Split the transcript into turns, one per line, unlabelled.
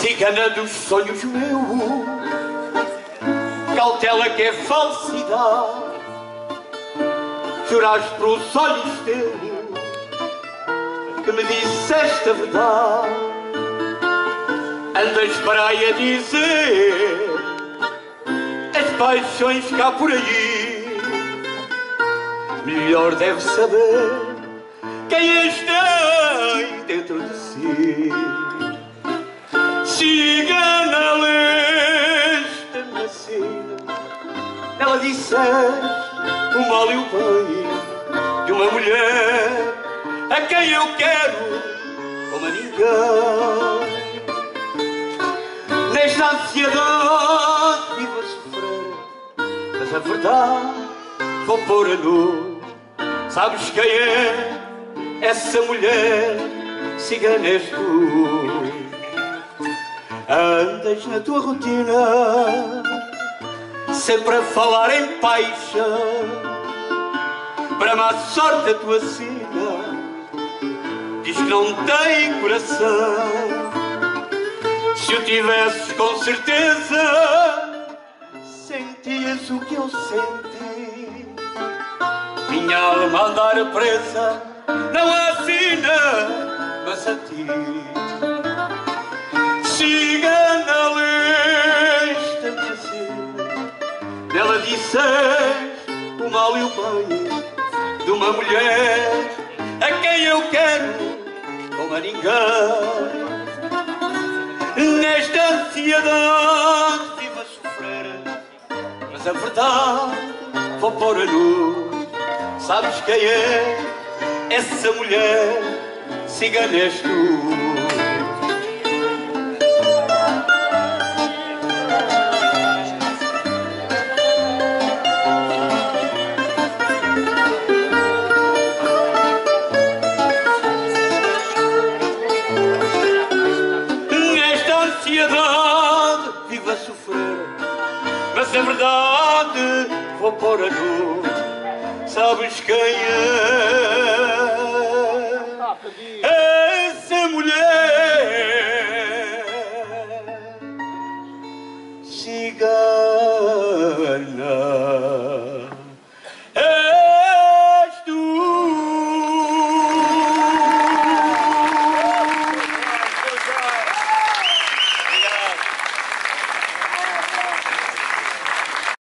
Cigana dos sonhos meus, cautela que é falsidade. Juraste pelos olhos teus que me disseste a verdade. Andas para aí a dizer as paixões cá por aí. Melhor deve saber quem as tem dentro de si. Cigana leste-me assim, nela disseste o mal e o bem de uma mulher a quem eu quero como a ninguém. Nesta ansiedade vivo a sofrer, mas a verdade vou pôr a nu. Sabes quem é essa mulher? Cigana és tu. Andas na tua rotina, sempre a falar em paixão. Para má sorte a tua sina, diz que não tem coração. Se o tivesses com certeza, sentias o que eu senti. Minha alma andar presa, não assina, mas a ti. Disseste o mal e o bem de uma mulher a quem eu quero como a ninguém. Nesta ansiedade vivo a sofrer, mas a verdade vou pôr a luz. Sabes quem é essa mulher? És tu. Sofrer, mas a verdade vou pôr a luz. Sabes quem é? Essa mulher cigana.